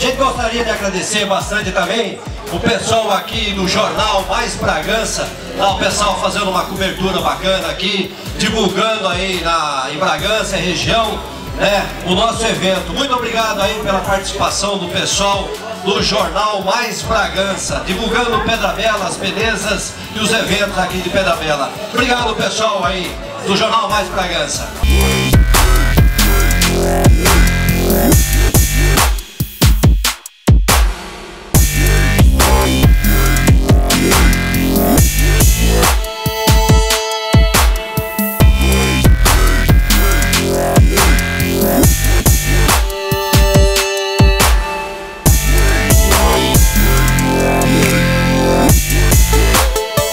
A gente gostaria de agradecer bastante também o pessoal aqui do jornal Mais Bragança, lá o pessoal fazendo uma cobertura bacana aqui, divulgando aí na, em Bragança, região, né, o nosso evento. Muito obrigado aí pela participação do pessoal do jornal Mais Bragança, divulgando Pedra Bela, as belezas e os eventos aqui de Pedra Bela. Obrigado pessoal aí do jornal Mais Bragança.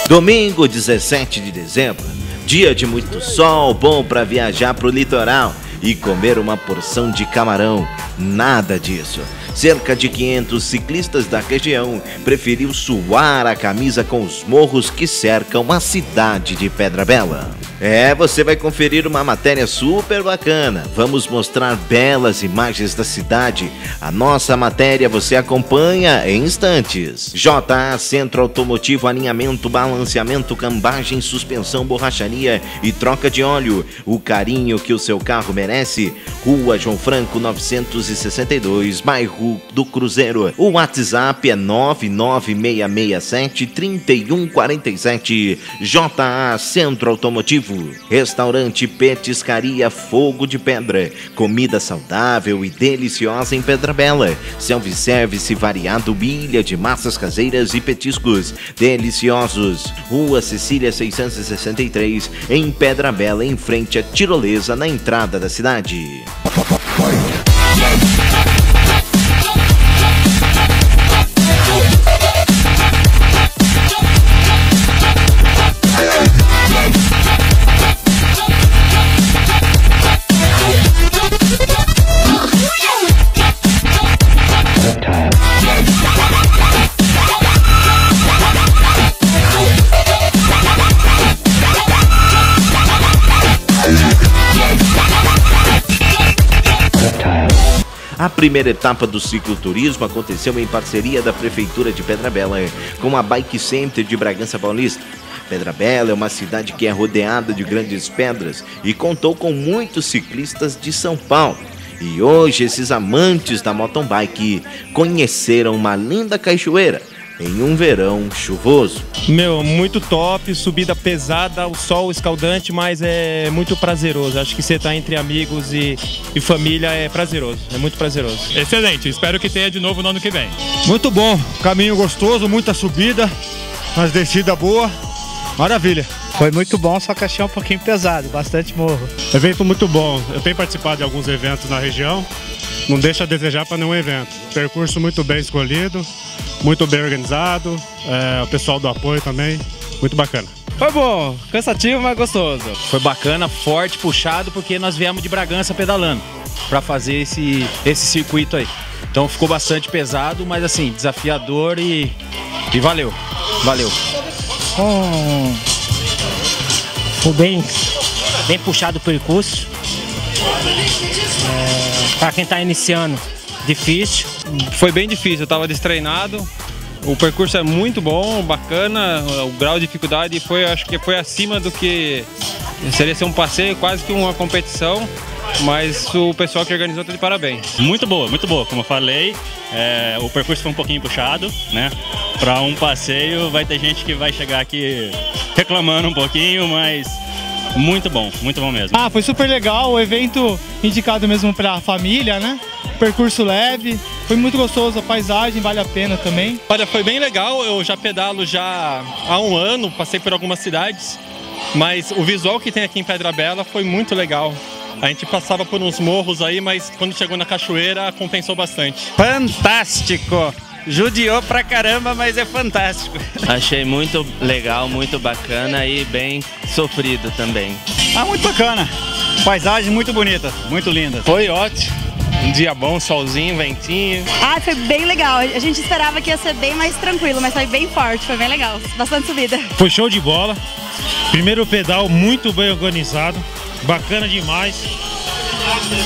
Domingo 17 de dezembro, dia de muito sol, bom para viajar para o litoral e comer uma porção de camarão. Nada disso. Cerca de 500 ciclistas da região preferiu suar a camisa com os morros que cercam a cidade de Pedra Bela. É, você vai conferir uma matéria super bacana. Vamos mostrar belas imagens da cidade. A nossa matéria você acompanha em instantes. JA Centro Automotivo Alinhamento, Balanceamento, Cambagem, Suspensão, Borracharia e Troca de Óleo. O carinho que o seu carro merece. Rua João Franco 962, bairro do Cruzeiro. O WhatsApp é 99667 3147. JA Centro Automotivo Restaurante Petiscaria Fogo de Pedra. Comida saudável e deliciosa em Pedra Bela. Self-service variado, bilha de massas caseiras e petiscos deliciosos. Rua Cecília 663, em Pedra Bela, em frente à Tirolesa, na entrada da cidade. Primeira etapa do cicloturismo aconteceu em parceria da Prefeitura de Pedra Bela com a Bike Center de Bragança Paulista. Pedra Bela é uma cidade que é rodeada de grandes pedras e contou com muitos ciclistas de São Paulo. E hoje esses amantes da mountain bike conheceram uma linda cachoeira em um verão chuvoso. Meu, muito top, subida pesada, o sol escaldante, mas é muito prazeroso. Acho que você tá entre amigos e, e família é prazeroso, é muito prazeroso. Excelente, espero que tenha de novo no ano que vem. Muito bom, caminho gostoso, muita subida, mas descida boa, maravilha. Foi muito bom, só que achei um pouquinho pesado, bastante morro. Evento muito bom. Eu tenho participado de alguns eventos na região. Não deixa a desejar para nenhum evento. Percurso muito bem escolhido, muito bem organizado. É, o pessoal do apoio também, muito bacana. Foi bom, cansativo, mas gostoso. Foi bacana, forte, puxado, porque nós viemos de Bragança pedalando para fazer esse, esse circuito aí. Então ficou bastante pesado, mas assim, desafiador e, e valeu. Valeu. Oh. Foi bem, bem puxado o percurso. É, para quem está iniciando, difícil. Foi bem difícil, eu estava destreinado. O percurso é muito bom, bacana, o grau de dificuldade foi, acho que foi acima do que seria ser um passeio, quase que uma competição, mas o pessoal que organizou está de parabéns. Muito boa, muito boa. Como eu falei, é, o percurso foi um pouquinho puxado, né? Para um passeio vai ter gente que vai chegar aqui reclamando um pouquinho, mas muito bom, muito bom mesmo. Ah, foi super legal, o evento indicado mesmo para a família, né? Percurso leve, foi muito gostoso, a paisagem vale a pena também. Olha, foi bem legal, eu já pedalo já há um ano, passei por algumas cidades, mas o visual que tem aqui em Pedra Bela foi muito legal. A gente passava por uns morros aí, mas quando chegou na cachoeira compensou bastante. Fantástico! Judiou pra caramba, mas é fantástico. Achei muito legal, muito bacana e bem sofrido também. Ah, muito bacana. Paisagem muito bonita, muito linda. Foi ótimo. Um dia bom, solzinho, ventinho. Ah, foi bem legal. A gente esperava que ia ser bem mais tranquilo, mas foi bem forte, foi bem legal. Bastante subida. Foi show de bola. Primeiro pedal muito bem organizado, bacana demais.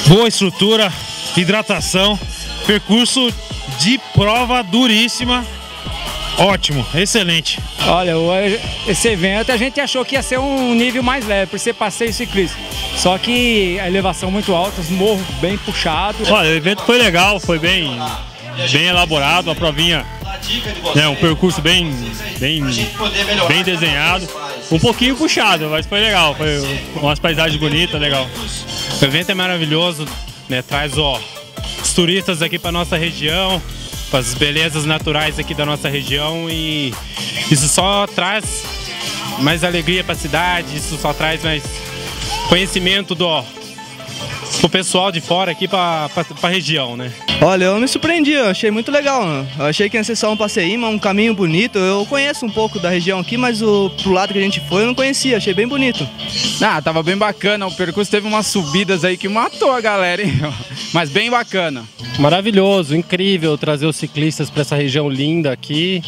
Boa estrutura, hidratação, percurso de prova duríssima. Ótimo, excelente. Olha, esse evento a gente achou que ia ser um nível mais leve, por ser passeio ciclista. Só que a elevação muito alta, os morros bem puxados. Olha, o evento foi legal, foi bem, bem elaborado, a provinha, né, um percurso bem, bem, bem desenhado. Um pouquinho puxado, mas foi legal, foi umas paisagens bonitas, legal. O evento é maravilhoso, né? Traz ó, turistas aqui para nossa região, para as belezas naturais aqui da nossa região e isso só traz mais alegria para a cidade, isso só traz mais conhecimento do pro pessoal de fora aqui para a região, né? Olha, eu me surpreendi, eu achei muito legal. né? Eu achei que ia ser só um passeio, mas um caminho bonito. Eu conheço um pouco da região aqui, mas o pro lado que a gente foi eu não conhecia, achei bem bonito. Ah, tava bem bacana. O percurso teve umas subidas aí que matou a galera, hein? Mas bem bacana. Maravilhoso, incrível trazer os ciclistas para essa região linda aqui.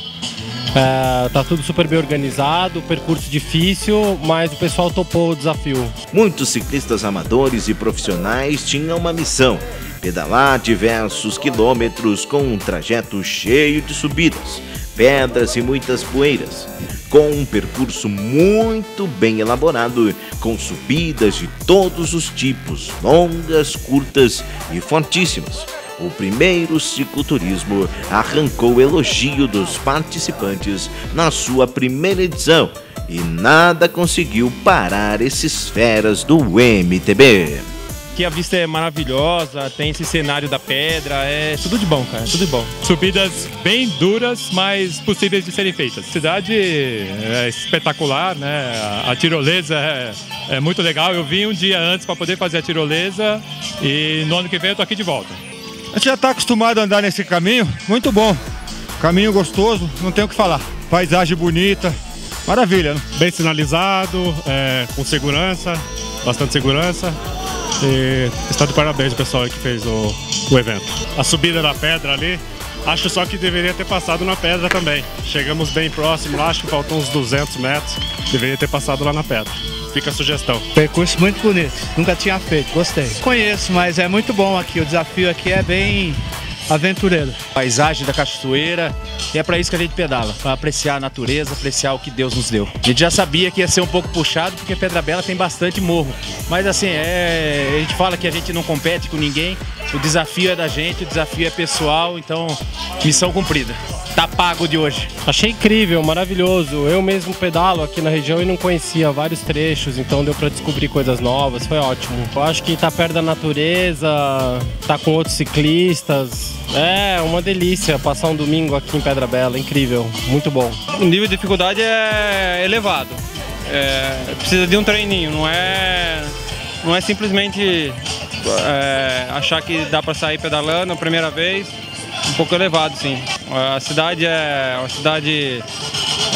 É, tá tudo super bem organizado, percurso difícil, mas o pessoal topou o desafio. Muitos ciclistas amadores e profissionais tinham uma missão: pedalar diversos quilômetros com um trajeto cheio de subidas, pedras e muitas poeiras. Com um percurso muito bem elaborado, com subidas de todos os tipos, longas, curtas e fortíssimas. O primeiro cicloturismo arrancou elogio dos participantes na sua primeira edição e nada conseguiu parar esses feras do MTB. Aqui a vista é maravilhosa, tem esse cenário da pedra, é tudo de bom, cara, tudo de bom. Subidas bem duras, mas possíveis de serem feitas. Cidade é espetacular, né? A tirolesa é, é muito legal. Eu vim um dia antes para poder fazer a tirolesa e no ano que vem eu tô aqui de volta. A gente já está acostumado a andar nesse caminho, muito bom. Caminho gostoso, não tem o que falar. Paisagem bonita, maravilha, né? Bem sinalizado, é, com segurança, bastante segurança. E está de parabéns o pessoal aí que fez o, o evento. A subida da pedra ali, acho só que deveria ter passado na pedra também. Chegamos bem próximo lá, acho que faltam uns 200 metros. Deveria ter passado lá na pedra. Fica a sugestão. Percurso muito bonito, nunca tinha feito, gostei. Conheço, mas é muito bom aqui, o desafio aqui é bem aventureiro. Paisagem da cachoeira, e é para isso que a gente pedala, para apreciar a natureza, apreciar o que Deus nos deu. A gente já sabia que ia ser um pouco puxado, porque Pedra Bela tem bastante morro. Mas assim, é, a gente fala que a gente não compete com ninguém, o desafio é da gente, o desafio é pessoal, então missão cumprida. Tá pago de hoje. Achei incrível, maravilhoso. Eu mesmo pedalo aqui na região e não conhecia vários trechos, então deu para descobrir coisas novas, foi ótimo. Eu acho que tá perto da natureza, tá com outros ciclistas. É uma delícia passar um domingo aqui em Pedra Bela, incrível, muito bom. O nível de dificuldade é elevado. É, precisa de um treininho, não é, não é simplesmente é, achar que dá para sair pedalando a primeira vez. Um pouco elevado, sim. A cidade é uma cidade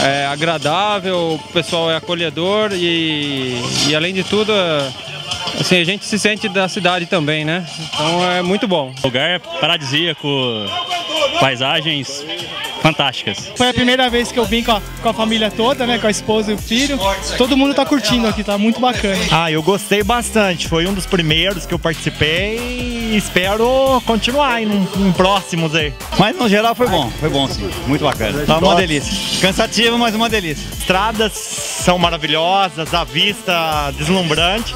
é, agradável, o pessoal é acolhedor e, e além de tudo, é, assim, a gente se sente da cidade também, né? Então é muito bom. Lugar paradisíaco, paisagens fantásticas. Foi a primeira vez que eu vim com a, com a família toda, né? Com a esposa e o filho. Todo mundo tá curtindo aqui, tá muito bacana. Ah, eu gostei bastante. Foi um dos primeiros que eu participei e espero continuar em, em próximos aí. Mas no geral foi bom, foi bom sim. Muito bacana. Tá uma delícia. Cansativo, mas uma delícia. Estradas são maravilhosas, a vista deslumbrante.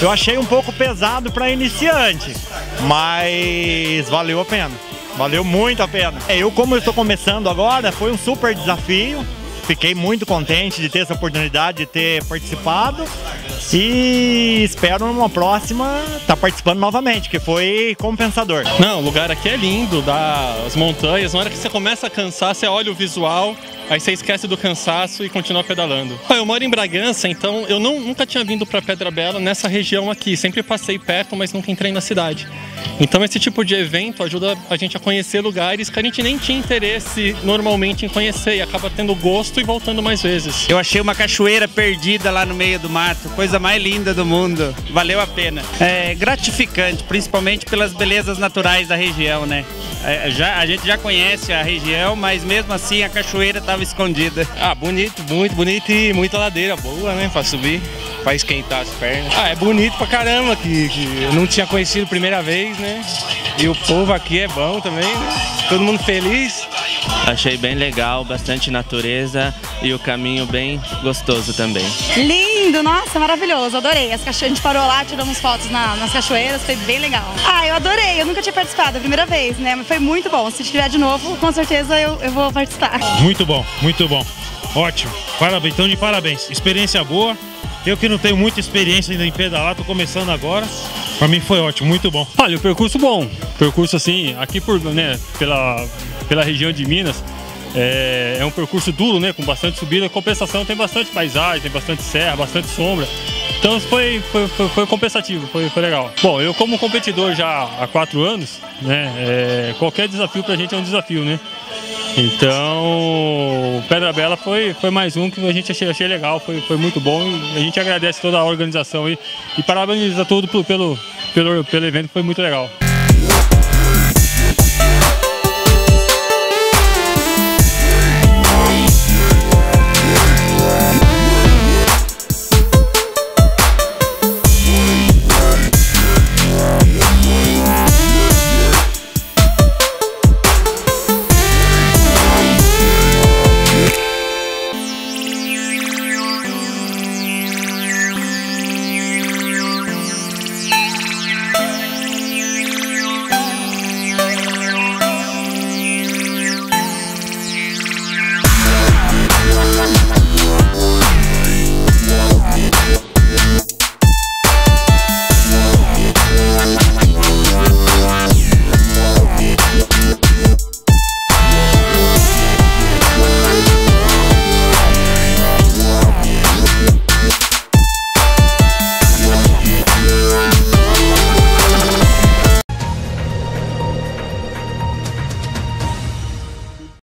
Eu achei um pouco pesado para iniciante, mas valeu a pena. Valeu muito a pena. É, Eu, como eu estou começando agora, foi um super desafio. Fiquei muito contente de ter essa oportunidade de ter participado e espero numa próxima estar participando novamente, que foi compensador. Não, o lugar aqui é lindo, dá as montanhas. Na hora que você começa a cansar, você olha o visual, aí você esquece do cansaço e continua pedalando. Eu moro em Bragança, então eu não- nunca tinha vindo para Pedra Bela nessa região aqui. Sempre passei perto, mas nunca entrei na cidade. Então esse tipo de evento ajuda a gente a conhecer lugares que a gente nem tinha interesse normalmente em conhecer e acaba tendo gosto e voltando mais vezes. Eu achei uma cachoeira perdida lá no meio do mato, coisa mais linda do mundo. Valeu a pena. É gratificante, principalmente pelas belezas naturais da região, né? É, já, a gente já conhece a região, mas mesmo assim a cachoeira estava escondida. Ah, bonito, muito bonito e muita ladeira boa, né? Pra subir, pra esquentar as pernas. Ah, é bonito pra caramba, que, que eu não tinha conhecido primeira vez, né? E o povo aqui é bom também, né? Todo mundo feliz. Achei bem legal, bastante natureza e o caminho bem gostoso também. Lindo, nossa, maravilhoso, adorei. As cacho... A gente parou lá, tiramos fotos na- nas cachoeiras, foi bem legal. Ah, eu adorei, eu nunca tinha participado, é a primeira vez, né? Mas foi muito bom. Se tiver de novo, com certeza eu, eu vou participar. Muito bom, muito bom. Ótimo. Parabéns, então de parabéns. Experiência boa. Eu que não tenho muita experiência ainda em pedalar, tô começando agora. Pra mim foi ótimo, muito bom. Olha, o percurso bom. Percurso assim, aqui por, né, pela, pela região de Minas, é, é um percurso duro, né? Com bastante subida. Compensação tem bastante paisagem, tem bastante serra, bastante sombra. Então foi, foi, foi, foi compensativo, foi, foi legal. Bom, eu como competidor já há quatro anos, né? é, qualquer desafio pra gente é um desafio, né? Então, Pedra Bela foi, foi mais um que a gente achei, achei legal, foi, foi muito bom. A gente agradece toda a organização aí e parabeniza tudo pelo, pelo, pelo evento, foi muito legal.